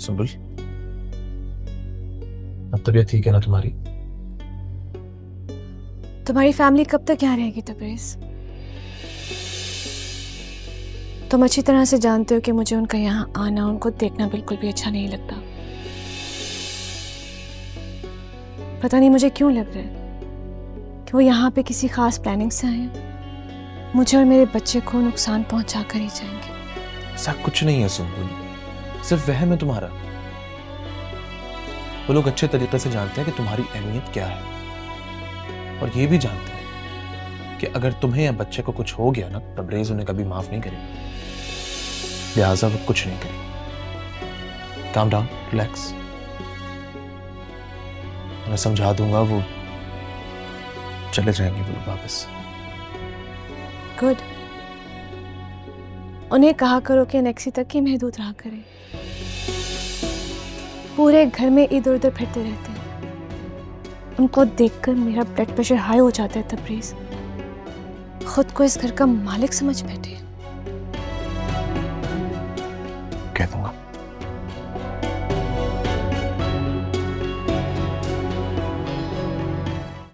सुबुल अब तबीयत ठीक है ना तुम्हारी? तुम्हारी फैमिली कब तक यहाँ रहेगी तबरेज तुम अच्छी तरह से जानते हो कि मुझे उनका यहाँ आना उनको देखना बिल्कुल भी अच्छा नहीं लगता। पता नहीं मुझे क्यों लग रहा है कि वो यहाँ पे किसी खास प्लानिंग से आए हैं। मुझे और मेरे बच्चे को नुकसान पहुँचा कर ही जाएँगे। ऐसा कुछ नहीं है सुबुल सिर्फ़ वह है तुम्हारा। वो लोग अच्छे तरीके से जानते हैं कि तुम्हारी अहमियत क्या है। और ये भी जानते हैं कि अगर तुम्हें या बच्चे को कुछ हो गया ना तबरेज उन्हें कभी माफ़ नहीं करेगा। लिहाजा वो कुछ नहीं करेगी। काम डाउन रिलैक्स मैं समझा दूँगा वो चले जाएँगे वो वापस। गुड उन्हें कहा करो कि नेक्सी तक ही महदूद रहा करें। पूरे घर में इधर उधर फिरते रहते हैं। उनको देखकर मेरा ब्लड प्रेशर हाई हो जाता है तब्रेज़ खुद को इस घर का मालिक समझ बैठे कह दूँगा।